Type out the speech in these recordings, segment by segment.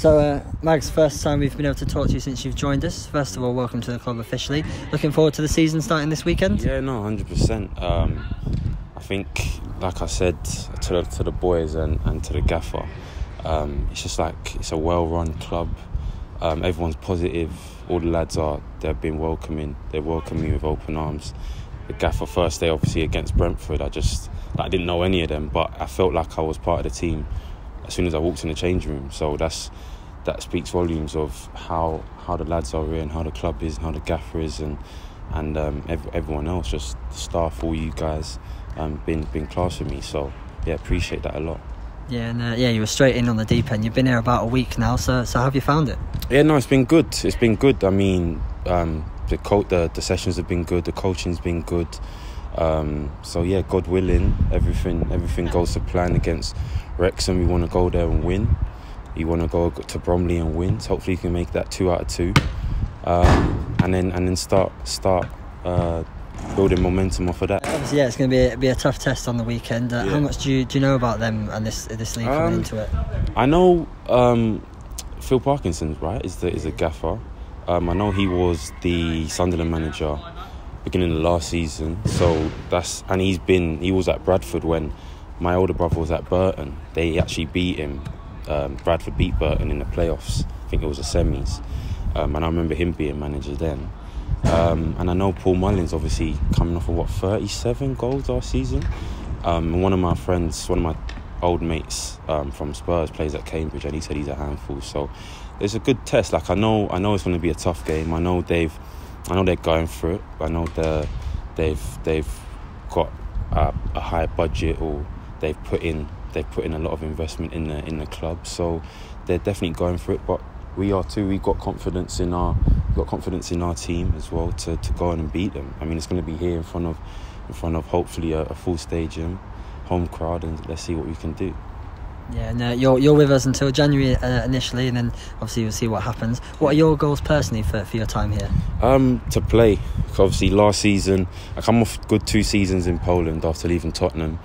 So, uh, Mags, first time we've been able to talk to you since you've joined us. First of all, welcome to the club officially. Looking forward to the season starting this weekend. Yeah, no, hundred percent. Um, I think, like I said to the, to the boys and, and to the gaffer, um, it's just like it's a well-run club. Um, everyone's positive. All the lads are. They've been welcoming. They welcome me with open arms. The gaffer first day, obviously against Brentford, I just I didn't know any of them, but I felt like I was part of the team as soon as I walked in the change room. So that's that speaks volumes of how how the lads are here and how the club is and how the gaffer is and and um, ev- everyone else, just the staff, all you guys, um, been been class with me. So yeah, appreciate that a lot. Yeah, and uh, yeah, you were straight in on the deep end. You've been here about a week now, so so how have you found it? Yeah, no, it's been good. It's been good. I mean, um, the, co- the the sessions have been good. The coaching's been good. Um, so yeah, God willing, everything everything goes to plan against Wrexham. We want to go there and win. We want to go to Bromley and win. So hopefully, you can make that two out of two, um, and then and then start start uh, building momentum off of that. Obviously, yeah, it's going to be a, be a tough test on the weekend. Uh, Yeah. How much do you do you know about them and this this league coming Um, into it? I know um, Phil Parkinson's right is the is a gaffer. Um, I know he was the Sunderland manager beginning of last season. So that's and he's been he was at Bradford when my older brother was at Burton. They actually beat him. Um, Bradford beat Burton in the playoffs. I think it was the semis, um, and I remember him being manager then. Um, and I know Paul Mullins obviously coming off of what 37 goals last season. Um, one of my friends, one of my old mates um, from Spurs plays at Cambridge, and he said he's a handful. So it's a good test. Like I know, I know it's going to be a tough game. I know they've, I know they're going through it. I know they're, they've they've got a, a high budget or they've put in they've put in a lot of investment in the in the club. So they're definitely going through it. But we are too. We've got confidence in our got confidence in our team as well to, to go on and beat them. I mean, it's going to be here in front of in front of hopefully a, a full stadium, home crowd, and let's see what we can do. Yeah, and uh, you're you're with us until January uh, initially, and then obviously we'll see what happens. What are your goals personally for, for your time here? Um, to play. Obviously, last season I come off good two seasons in Poland after leaving Tottenham.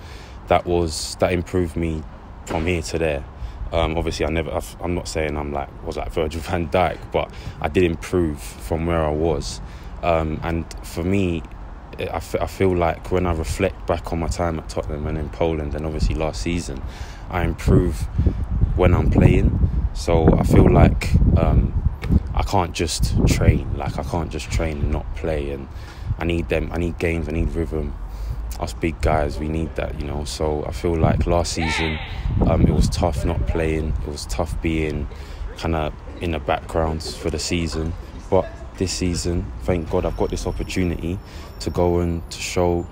That was that improved me from here to there. Um, obviously, I never. I've, I'm not saying I'm like was like Virgil Van Dijk, but I did improve from where I was. Um, and for me, I, f- I feel like when I reflect back on my time at Tottenham and in Poland, and obviously last season, I improve when I'm playing. So I feel like um, I can't just train. Like I can't just train and not play. And I need them. I need games. I need rhythm. Us big guys, we need that, you know. So I feel like last season, um, it was tough not playing. It was tough being kind of in the background for the season. But this season, thank God, I've got this opportunity to go and to show,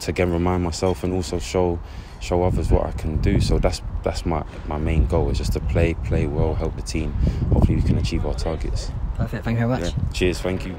to again remind myself and also show show others what I can do. So that's that's my my main goal is just to play play well, help the team. Hopefully, we can achieve our targets. Perfect. Thank you very much. Yeah. Cheers. Thank you.